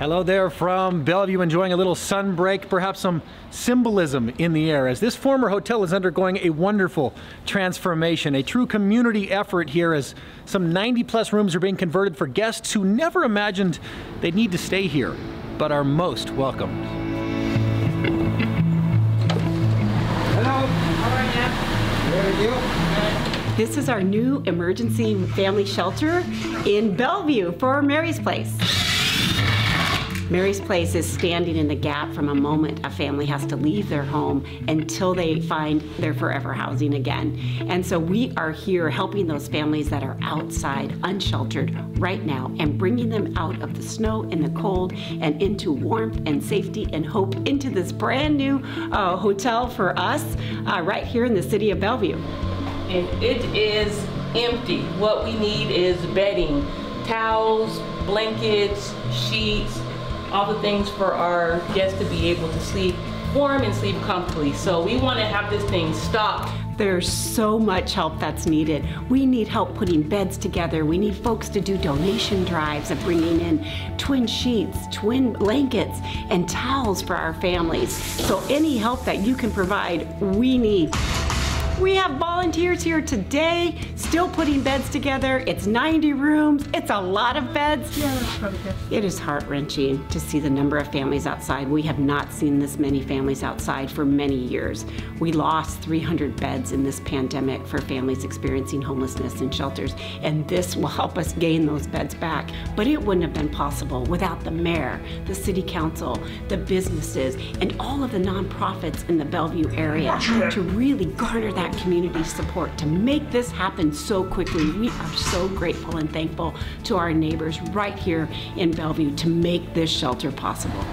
Hello there from Bellevue, enjoying a little sun break, perhaps some symbolism in the air, as this former hotel is undergoing a wonderful transformation, a true community effort here as some 90 plus rooms are being converted for guests who never imagined they'd need to stay here, but are most welcomed. Hello, how are you? Very good. This is our new emergency family shelter in Bellevue for Mary's Place. Mary's Place is standing in the gap from a moment a family has to leave their home until they find their forever housing again. And so we are here helping those families that are outside, unsheltered right now, and bringing them out of the snow and the cold and into warmth and safety and hope into this brand new uh, hotel for us uh, right here in the city of Bellevue. And it is empty. What we need is bedding, towels, blankets, sheets, all the things for our guests to be able to sleep warm and sleep comfortably. So we want to have this thing stocked. There's so much help that's needed. We need help putting beds together. We need folks to do donation drives of bringing in twin sheets, twin blankets, and towels for our families. So any help that you can provide, we need. We have volunteers here today, still putting beds together. It's 90 rooms. It's a lot of beds. Yeah, that's probably good. It is heart wrenching to see the number of families outside. We have not seen this many families outside for many years. We lost 300 beds in this pandemic for families experiencing homelessness in shelters, and this will help us gain those beds back. But it wouldn't have been possible without the mayor, the city council, the businesses, and all of the nonprofits in the Bellevue area to really garner that community support to make this happen so quickly. We are so grateful and thankful to our neighbors right here in Bellevue to make this shelter possible.